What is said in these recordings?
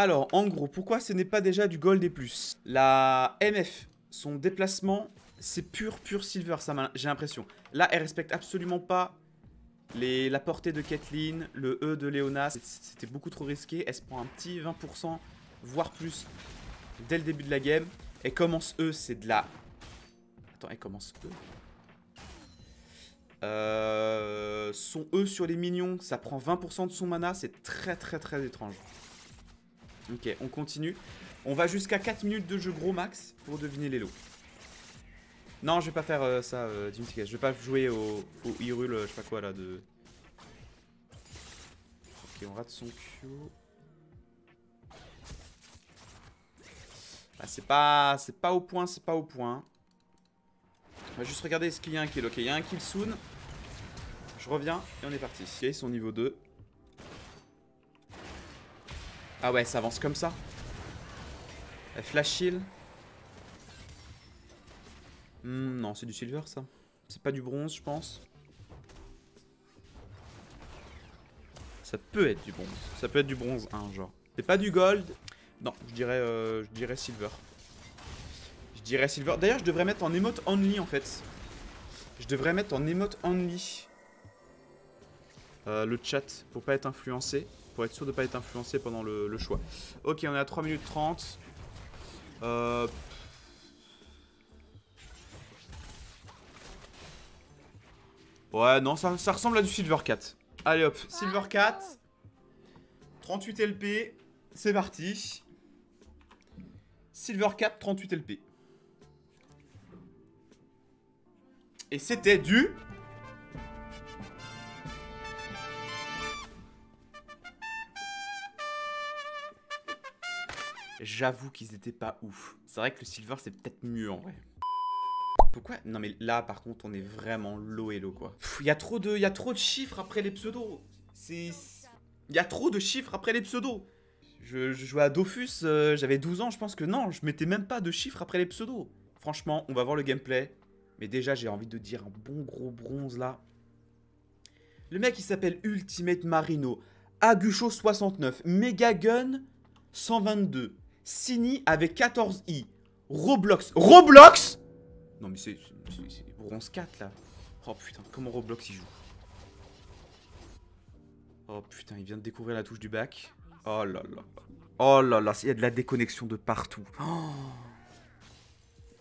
Alors, en gros, pourquoi ce n'est pas déjà du gold et plus? La MF, son déplacement, c'est pur, pur silver, j'ai l'impression. Là, elle respecte absolument pas la portée de Kathleen, le E de Léona. C'était beaucoup trop risqué. Elle se prend un petit 20%, voire plus, dès le début de la game. Elle commence E, c'est de la... Attends, elle commence E. Euh, son E sur les minions, ça prend 20% de son mana. C'est très, très, très étrange. Ok, on continue. On va jusqu'à 4 minutes de jeu gros max pour deviner les lots. Non, je vais pas faire euh, ça, euh, Je vais pas jouer au, au euh, je sais pas quoi là, de... Ok, on rate son Q. Ah, c'est pas, c'est pas au point, c'est pas au point. On va juste regarder est-ce qu'il y a un kill. Ok, il y a un kill soon. Je reviens et on est parti. Ok, ils sont niveau 2. Ah ouais, ça avance comme ça. flash heal. Hmm, non, c'est du silver ça. C'est pas du bronze, je pense. Ça peut être du bronze. Ça peut être du bronze 1, genre. C'est pas du gold. Non, je dirais, euh, je dirais silver. Je dirais silver. D'ailleurs, je devrais mettre en emote only en fait. Je devrais mettre en emote only euh, le chat pour pas être influencé. Pour être sûr de pas être influencé pendant le, le choix. Ok, on est à 3 minutes 30. Euh, Ouais, non, ça, ressemble à du Silver 4. Allez hop, Silver 4. 38 LP. C'est parti. Silver 4, 38 LP. Et c'était du... J'avoue qu'ils étaient pas ouf. C'est vrai que le Silver, c'est peut-être mieux en vrai. Pourquoi? Non mais là par contre on est vraiment low et low quoi. Il y a trop de, y a trop de chiffres après les pseudos. C'est, il y a trop de chiffres après les pseudos. Je, jouais à Dofus, euh, j'avais 12 ans, je pense que non, je mettais même pas de chiffres après les pseudos. Franchement, on va voir le gameplay. Mais déjà j'ai envie de dire un bon gros bronze là. Le mec il s'appelle Ultimate Marino. Agusho 69. Mega Gun 122. Sini avec 14i. Roblox. Roblox? Non mais c'est bronze 4 là. Oh putain, comment Roblox il joue? Oh putain, il vient de découvrir la touche du bac. Oh là là. Oh là là, il y a de la déconnexion de partout. Oh.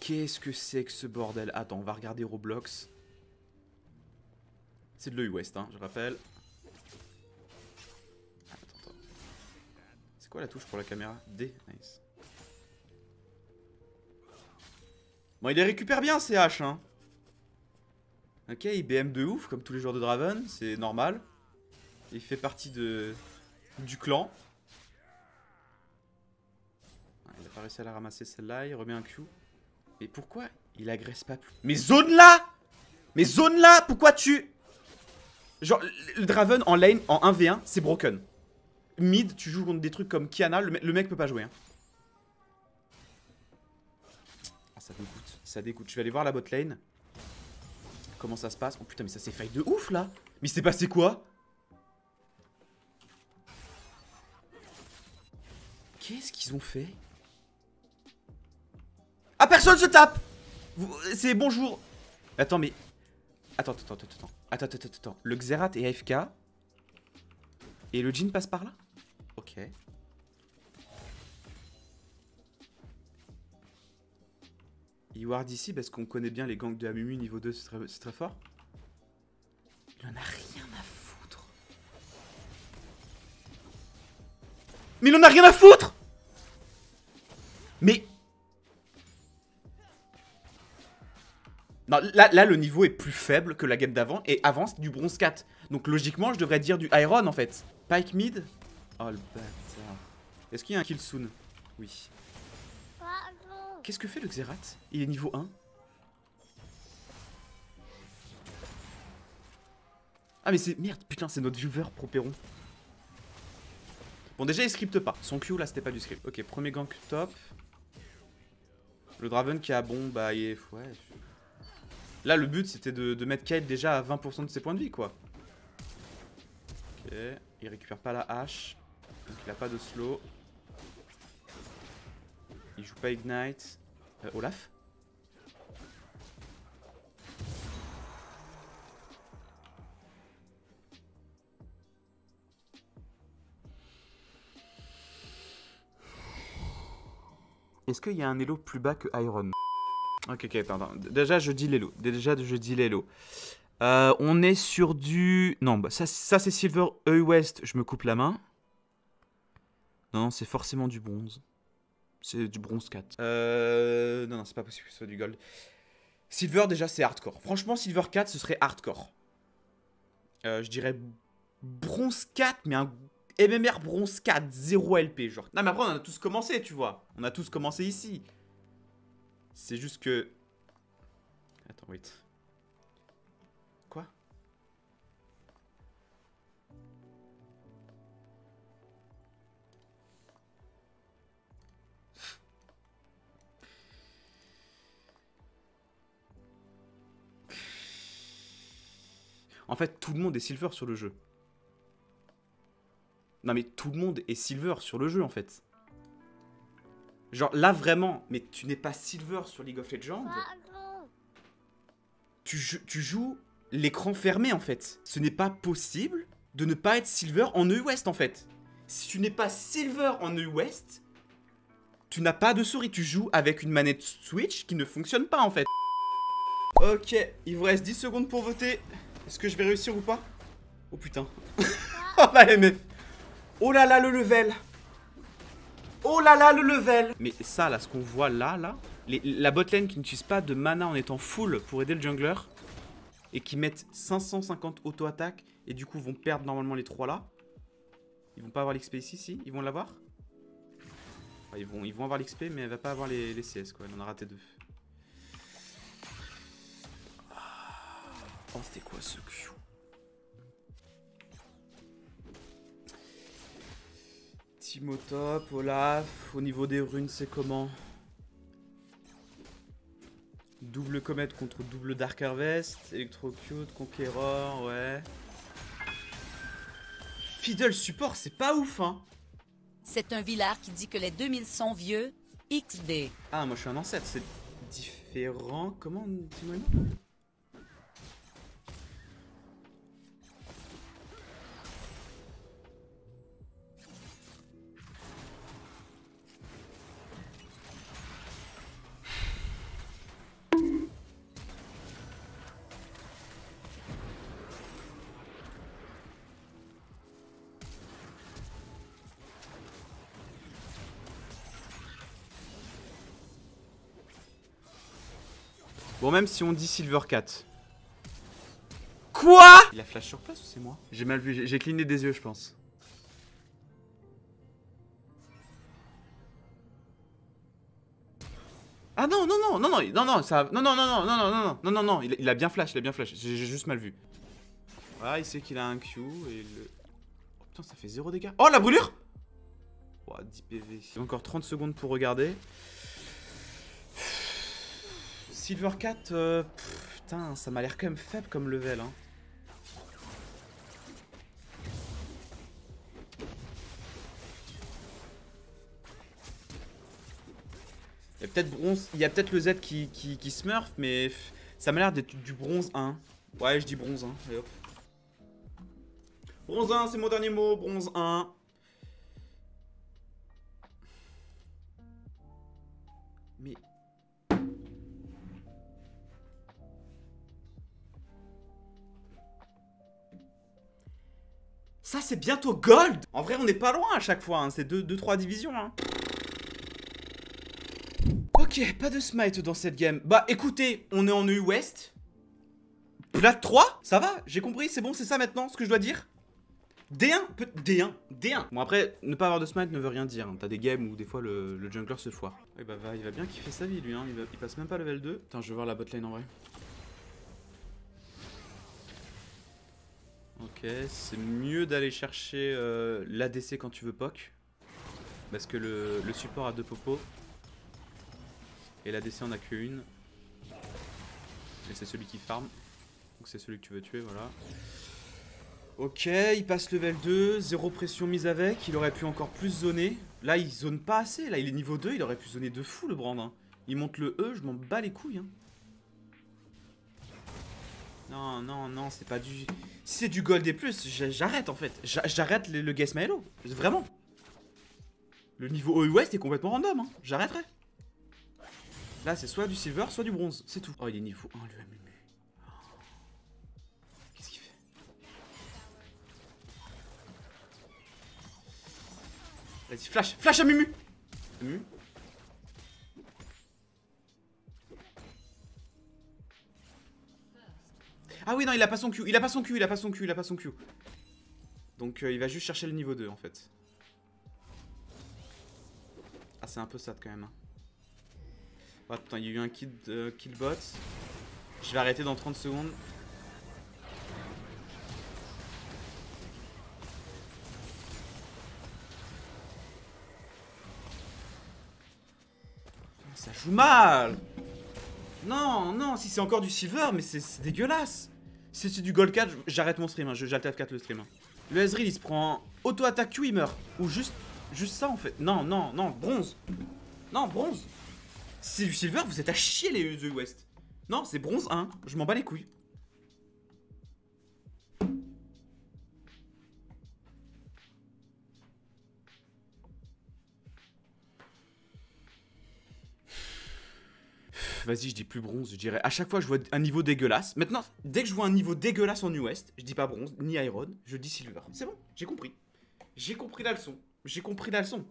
Qu'est-ce que c'est que ce bordel? Attends, on va regarder Roblox. C'est de l'œil ouest, hein, je rappelle. Quoi la touche pour la caméra D, nice. Bon, il les récupère bien, ces haches, hein. Ok, il BM de ouf, comme tous les joueurs de Draven, c'est normal. Il fait partie de du clan. Il a pas réussi à la ramasser celle-là, il remet un Q. Mais pourquoi il agresse pas plus? Mais zone là Mais zone là Pourquoi tu... Genre, le Draven en lane, en 1v1, c'est broken. Mid, tu joues contre des trucs comme Kiana, le, mec peut pas jouer. Hein. ça dégoûte. Ça dégoûte. Je vais aller voir la bot lane. Comment ça se passe? Oh putain, mais ça s'est failli de ouf là Mais c'est passé quoi? Qu'est-ce qu'ils ont fait? Ah, personne se tape C'est bonjour Attends, mais... Attends, attends, attends, attends. Attends, attends, attends. Le Xerath est AFK. Et le Jin passe par là? Ok. Il ward ici parce qu'on connaît bien les gangs de Amumu niveau 2, c'est très, fort. Il en a rien à foutre. Mais il en a rien à foutre Mais... Non, là, là, le niveau est plus faible que la game d'avant. Et c'était du bronze 4. Donc logiquement, je devrais dire du iron en fait. Pike mid Oh le bâtard. Est-ce qu'il y a un kill soon Oui. Qu'est-ce que fait le Xerath Il est niveau 1 Ah mais c'est... Merde, putain, c'est notre viewer Properon. Bon, déjà, il scripte pas. Son Q, là, c'était pas du script. Ok, premier gank top. Le Draven qui a bon, bah, il est... Ouais. Là, le but, c'était de, mettre Kyle déjà à 20% de ses points de vie, quoi. Ok, il récupère pas la hache. Donc, il a pas de slow. Il joue pas Ignite. Euh, Olaf Est-ce qu'il y a un elo plus bas que Iron? Ok, ok, attends. Déjà, je dis l'elo. Déjà, je dis l'elo. Euh, on est sur du... Non, bah, ça, ça c'est Silver E West. Je me coupe la main. Non, c'est forcément du bronze. C'est du bronze 4. Euh... Non, non, c'est pas possible que ce soit du gold. Silver, déjà, c'est hardcore. Franchement, Silver 4, ce serait hardcore. Euh, je dirais bronze 4, mais un MMR bronze 4, 0 LP, genre. Non, mais après, on a tous commencé, tu vois. On a tous commencé ici. C'est juste que... Attends, wait. En fait, tout le monde est silver sur le jeu. Non mais tout le monde est silver sur le jeu en fait. Genre là vraiment, mais tu n'es pas silver sur League of Legends. Tu, tu joues l'écran fermé en fait. Ce n'est pas possible de ne pas être silver en EU West en fait. Si tu n'es pas silver en EU West, tu n'as pas de souris. Tu joues avec une manette Switch qui ne fonctionne pas en fait. Ok, il vous reste 10 secondes pour voter. Est-ce que je vais réussir ou pas? Oh putain. oh la MF Oh là là, le level Oh là là, le level Mais ça, là, ce qu'on voit là, là, la botlane qui n'utilise pas de mana en étant full pour aider le jungler, et qui mettent 550 auto-attaque, et du coup vont perdre normalement les trois là. Ils vont pas avoir l'XP ici, si Ils vont l'avoir? Ils, vont, ils vont avoir l'XP, mais elle va pas avoir les, les CS, quoi. Elle en a raté deux. Oh, c'était quoi ce Q Timo top, Olaf, au niveau des runes c'est comment Double comète contre double Dark Harvest, Electrocute, Conqueror, ouais. Fiddle support, c'est pas ouf hein C'est un villard qui dit que les 2000 sont vieux, XD. Ah moi je suis un ancêtre, c'est différent, comment dis-moi Bon, même si on dit Silver 4. Quoi Il a flash sur place ou c'est moi J'ai mal vu, j'ai cligné des yeux, je pense. Ah non, non, non, non, non, non, non, ça... Non, non, non, non, non, non, non, non, non, non, il, a bien flash, il a bien flash. J'ai juste mal vu. Voilà, il sait qu'il a un Q et le... Oh putain, ça fait 0 dégâts. Oh, la brûlure Oh, 10 PV. Il y a encore 30 secondes pour regarder. Silver 4, euh, putain, ça m'a l'air quand même faible comme level. Hein. Il y a peut-être le Z qui, smurf, mais ça m'a l'air d'être du bronze 1. Ouais, je dis bronze 1. Bronze 1, c'est mon dernier mot, bronze 1. Mais Ça, c'est bientôt gold En vrai, on n'est pas loin à chaque fois, hein. c'est 2-3 divisions. Hein. Ok, pas de smite dans cette game. Bah écoutez, on est en EU West. Plat 3 Ça va J'ai compris, c'est bon, c'est ça maintenant ce que je dois dire? D1 D1 D1 Bon après, ne pas avoir de smite ne veut rien dire. Hein. T'as des games où des fois le, jungler se foire. Bah va, il va bien kiffer sa vie lui, hein. il, il passe même pas level 2. Putain, je vais voir la botlane en vrai. Ok, c'est mieux d'aller chercher euh, l'ADC quand tu veux POC. Parce que le, support a deux popos. Et l'ADC en a qu'une. Et c'est celui qui farm. Donc c'est celui que tu veux tuer, voilà. Ok, il passe level 2, zéro pression mise avec, il aurait pu encore plus zoner. Là, il zone pas assez, là, il est niveau 2, il aurait pu zoner de fou le Brand. hein. Il monte le E, je m'en bats les couilles. Hein. Non, non, non, c'est pas du... Si c'est du gold et plus, j'a- j'arrête en fait. J'a- J'arrête le, Guess Maelo. Vraiment. Le niveau Ouest est complètement random, hein. J'arrêterai. Là, c'est soit du silver, soit du bronze. C'est tout. Oh, il est niveau 1, le MMU. Qu'est-ce qu'il fait? Vas-y, flash Flash à Mumu Mumu Ah oui, non, il a pas son Q, il a pas son Q, il a pas son Q, il a pas son Q. Donc euh, il va juste chercher le niveau 2 en fait. Ah, c'est un peu sad quand même. hein. Oh, attends, il y a eu un kill, euh, kill bot. Je vais arrêter dans 30 secondes. Ça joue mal Non, non, si c'est encore du silver, mais c'est dégueulasse Si c'est du gold 4, j'arrête mon stream, hein, j'alter 4 le stream. hein. Le Ezreal, il se prend auto-attaque Q, il meurt. Ou juste, juste ça en fait. Non, non, non, bronze Non, bronze c'est du silver, vous êtes à chier les The West. Non, c'est bronze 1, je m'en bats les couilles. Vas-y, je dis plus bronze, je dirais. À chaque fois, je vois un niveau dégueulasse. Maintenant, dès que je vois un niveau dégueulasse en West, je dis pas bronze, ni iron, je dis silver. C'est bon, j'ai compris. J'ai compris la leçon. J'ai compris la leçon.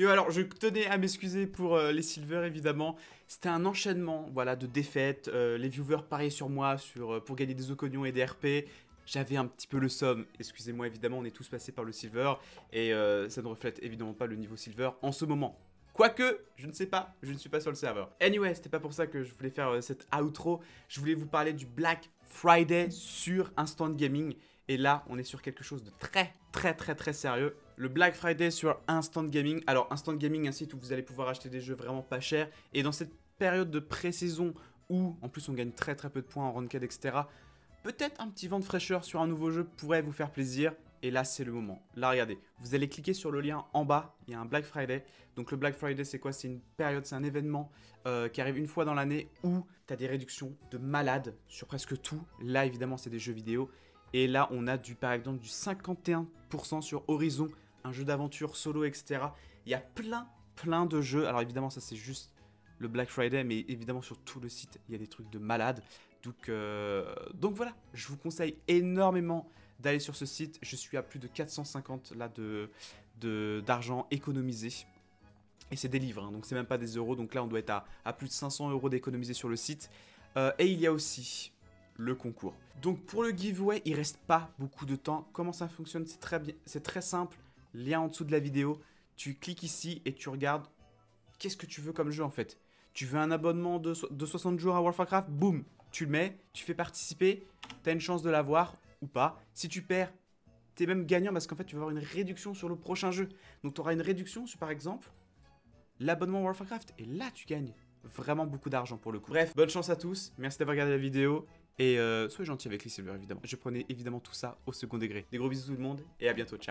Et alors, je tenais à m'excuser pour euh, les silver, évidemment. C'était un enchaînement, voilà, de défaites. Euh, les viewers pariaient sur moi sur, euh, pour gagner des oconions et des RP. J'avais un petit peu le somme. Excusez-moi, évidemment, on est tous passés par le silver. Et ça ne reflète évidemment pas le niveau silver en ce moment. Quoique, je ne sais pas, je ne suis pas sur le serveur. Anyway, c'était pas pour ça que je voulais faire euh, cette outro. Je voulais vous parler du Black Friday sur Instant Gaming. Et là, on est sur quelque chose de très, très, très, très sérieux. Le Black Friday sur Instant Gaming. Alors, Instant Gaming, un site où vous allez pouvoir acheter des jeux vraiment pas chers. Et dans cette période de pré-saison où, en plus, on gagne très, très peu de points en ranked, etc. Peut-être un petit vent de fraîcheur sur un nouveau jeu pourrait vous faire plaisir. Et là, c'est le moment. Là, regardez. Vous allez cliquer sur le lien en bas. Il y a un Black Friday. Donc, le Black Friday, c'est quoi? C'est une période, c'est un événement euh, qui arrive une fois dans l'année où tu as des réductions de malades sur presque tout. Là, évidemment, c'est des jeux vidéo. Et là, on a du, par exemple, du 51% sur Horizon, un jeu d'aventure solo, etc. Il y a plein, plein de jeux. Alors, évidemment, ça, c'est juste Black Friday, mais évidemment, sur tout le site, il y a des trucs de malades. Donc, euh, voilà, je vous conseille énormément d'aller sur ce site. Je suis à plus de 450 là de d'argent économisé. Et c'est des livres, hein, donc c'est même pas des euros. Donc là, on doit être à, à plus de 500 euros d'économiser sur le site. Euh, et il y a aussi le concours. Donc pour le giveaway, il reste pas beaucoup de temps. Comment ça fonctionne? C'est très bien, c'est très simple. Lien en dessous de la vidéo. Tu cliques ici et tu regardes qu'est-ce que tu veux comme jeu en fait. Tu veux un abonnement de, de 60 jours à World Warcraft Boum, tu le mets, tu fais participer, tu as une chance de l'avoir ou pas. Si tu perds, tu es même gagnant parce qu'en fait tu vas avoir une réduction sur le prochain jeu. Donc tu auras une réduction sur par exemple l'abonnement World of Warcraft et là tu gagnes vraiment beaucoup d'argent pour le coup. Bref, bonne chance à tous, merci d'avoir regardé la vidéo et euh, soyez gentils avec les silver évidemment. Je prenais évidemment tout ça au second degré. Des gros bisous tout le monde et à bientôt, ciao